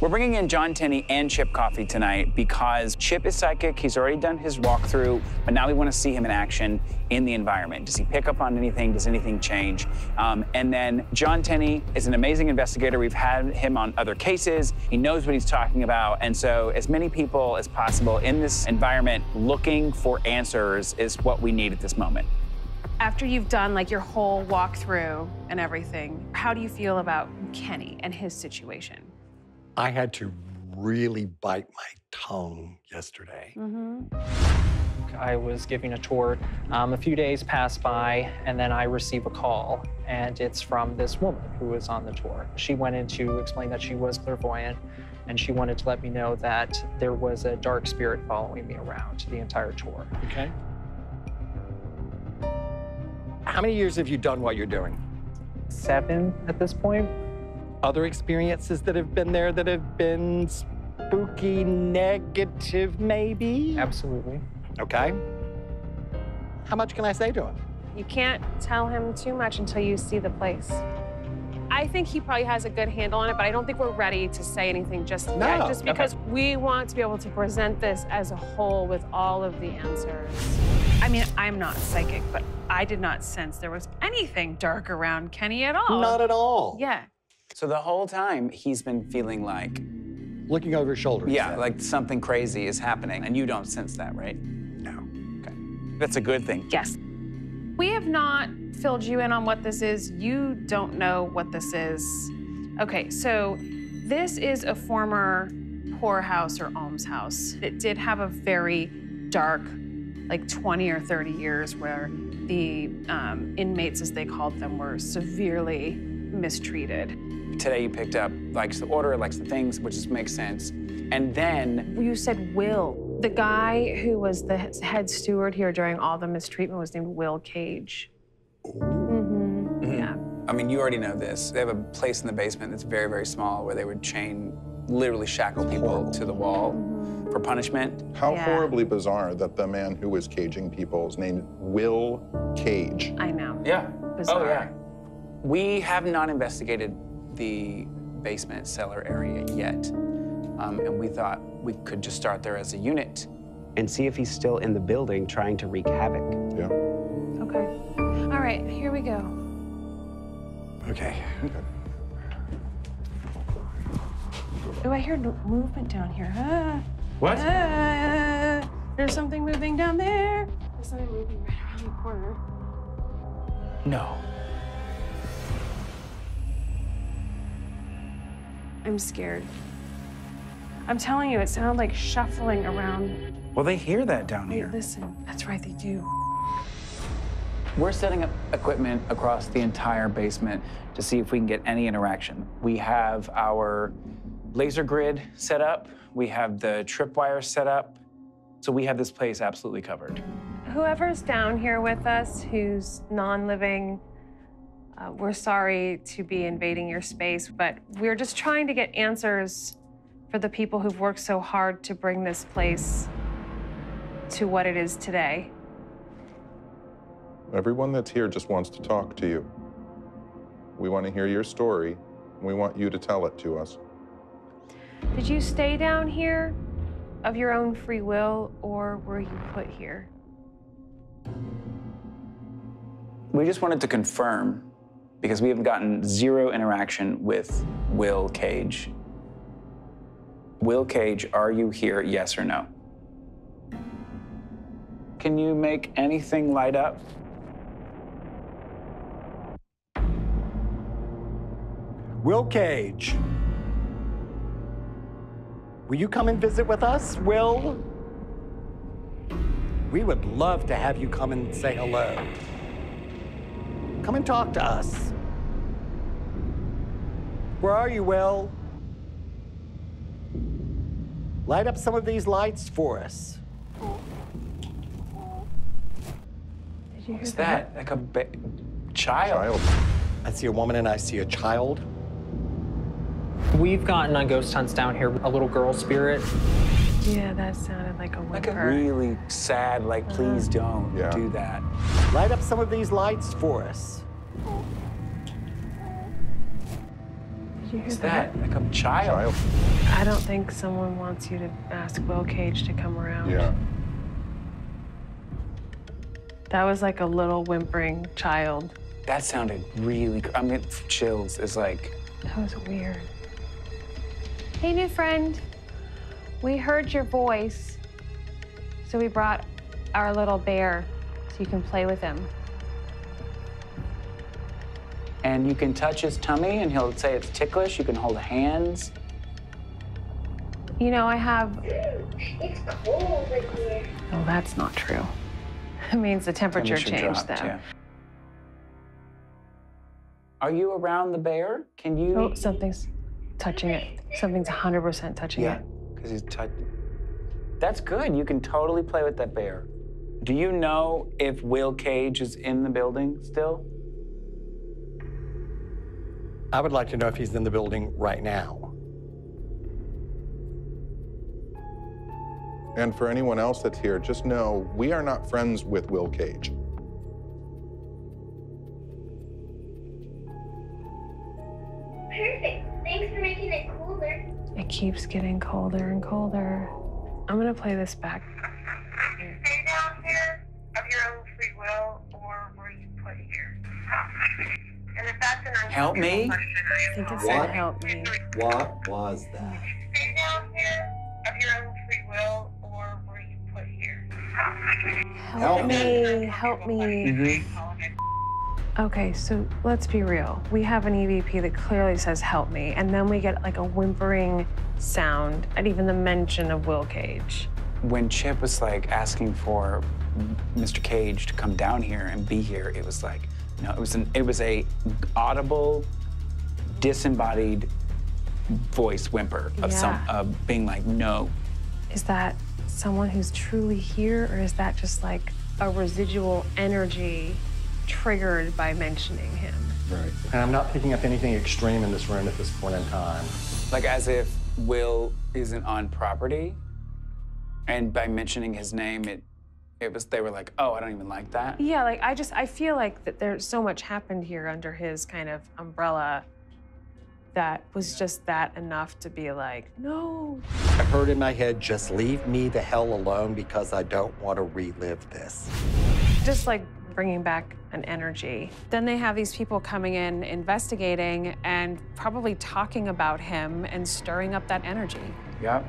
We're bringing in John Tenney and Chip Coffey tonight because Chip is psychic. He's already done his walkthrough, but now we want to see him in action in the environment. Does he pick up on anything? Does anything change? Um, and then John Tenney is an amazing investigator. We've had him on other cases. He knows what he's talking about. And so, as many people as possible in this environment looking for answers is what we need at this moment. After you've done like your whole walkthrough and everything, how do you feel about Kenny and his situation? I had to really bite my tongue yesterday. I was giving a tour. Um, a few days pass by, and then I receive a call, and it's from this woman who was on the tour. She went in to explain that she was clairvoyant, and she wanted to let me know that there was a dark spirit following me around the entire tour. Okay. How many years have you done what you're doing? Seven at this point. Other experiences that have been there that have been spooky, negative, maybe? Absolutely. Okay. How much can I say to him? You can't tell him too much until you see the place. I think he probably has a good handle on it, but I don't think we're ready to say anything just No. yet, just because we want to be able to present this as a whole with all of the answers. I mean, I'm not psychic, but I did not sense there was anything dark around Kenny at all. Not at all. Yeah. So, the whole time, he's been feeling like, Looking over his shoulder. yeah, like something crazy is happening. And you don't sense that, right? No. Okay. That's a good thing. Yes. We have not filled you in on what this is. You don't know what this is. Okay, so this is a former poorhouse or almshouse. It did have a very dark, like 20 or 30 years where the um, inmates, as they called them, were severely mistreated. Today, you picked up likes the order, likes the things, which just makes sense. And then You said Will. The guy who was the head steward here during all the mistreatment was named Will Cage. Mm-hmm. Yeah. I mean, you already know this. They have a place in the basement that's very, very small where they would chain, literally shackle people to the wall for punishment. How Yeah. horribly bizarre that the man who was caging people is named Will Cage. I know. Yeah. Bizarre. Oh, yeah. We have not investigated the basement cellar area yet. Um, and we thought we could just start there as a unit. and see if he's still in the building trying to wreak havoc. Yeah. Okay. All right, here we go. Okay. Oh, I hear movement down here. Ah, What? ah, there's something moving down there. There's something moving right around the corner. No. I'm scared. I'm telling you, it sounded like shuffling around. Well, they hear that down Wait, here. listen. That's right, they do. We're setting up equipment across the entire basement to see if we can get any interaction. We have our laser grid set up, we have the tripwire set up, so we have this place absolutely covered. Whoever's down here with us who's non living, uh, we're sorry to be invading your space, but we're just trying to get answers for the people who've worked so hard to bring this place to what it is today. Everyone that's here just wants to talk to you. We want to hear your story, we want you to tell it to us. Did you stay down here of your own free will, or were you put here? We just wanted to confirm, because we have gotten zero interaction with Will Cage. Will Cage, are you here, yes or no? Can you make anything light up? Will Cage. Will you come and visit with us, Will? We would love to have you come and say hello. Come and talk to us. Where are you, Will? Light up some of these lights for us. Did you What's that? Like a ba- child. Child. I see a woman and I see a child. We've gotten on ghost hunts down here a little girl spirit. Yeah, that sounded like a whimper. Like a really sad, like, please uh-huh. don't Yeah. do that. Light up some of these lights for us. Did Did you hear What's that? Like a child. Child. I don't think someone wants you to ask Will Cage to come around. Yeah. That was like a little whimpering child. That sounded really. I'm getting chills. It's like. That was weird. Hey, new friend. We heard your voice, so we brought our little bear so you can play with him. And you can touch his tummy, and he'll say it's ticklish. You can hold hands. You know, I have. It's cold in here. Oh, that's not true. It means the temperature, Temperature changed dropped, then. yeah. Are you around the bear? Can you? Oh, something's touching it. Something's 100% touching Yeah, it. Because he's touched. That's good. You can totally play with that bear. Do you know if Will Cage is in the building still? I would like to know if he's in the building right now. And for anyone else that's here, just know we are not friends with Will Cage. Keeps getting colder and colder. I'm gonna play this back. Stay down here of your own free will, or were you put here? And if that's an Help me? question, I I think it said What? help me. What was that? Stay down here of your own free will, or were you put here? Help me. me, help me. Mhm. Okay, so let's be real. We have an EVP that clearly says help me, and then we get like a whimpering sound at even the mention of Will Cage. When Chip was like asking for Mr. Cage to come down here and be here, it was like, no, it was an, it was a audible, disembodied voice whimper of some Yeah. uh, being like, no. Is that someone who's truly here, or is that just like a residual energy triggered by mentioning him? Right. And I'm not picking up anything extreme in this room at this point in time. Like as if Will isn't on property, and by mentioning his name, it it was they were like, oh, I don't even like that. Yeah, like I just I feel like that there's so much happened here under his kind of umbrella that was just that enough to be like, no. I heard in my head, just leave me the hell alone because I don't want to relive this. Just like bringing back an energy. Then they have these people coming in, investigating, and probably talking about him and stirring up that energy. Yeah.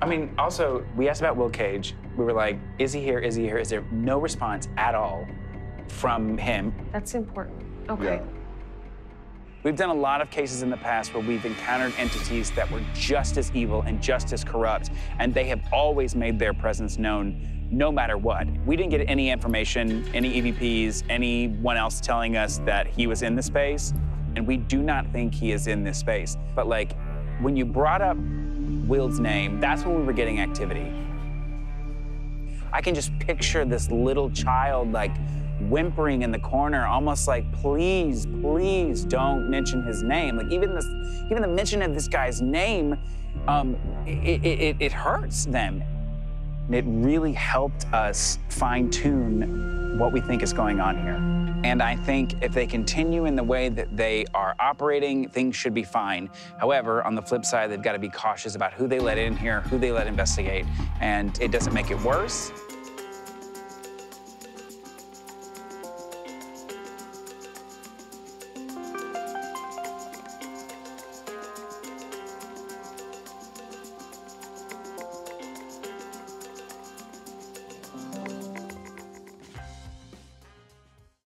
I mean, also, we asked about Will Cage. We were like, is he here? Is he here? Is there no response at all from him? That's important. Okay. Yeah. We've done a lot of cases in the past where we've encountered entities that were just as evil and just as corrupt, and they have always made their presence known no matter what. We didn't get any information, any EVPs, anyone else telling us that he was in the space, and we do not think he is in this space. But like, when you brought up Will's name, that's when we were getting activity. I can just picture this little child like whimpering in the corner, almost like, please, please don't mention his name. Like even this, even the mention of this guy's name, um, it, it, it, it hurts them. And it really helped us fine tune what we think is going on here. And I think if they continue in the way that they are operating, things should be fine. However, on the flip side, they've got to be cautious about who they let in here, who they let investigate, and it doesn't make it worse.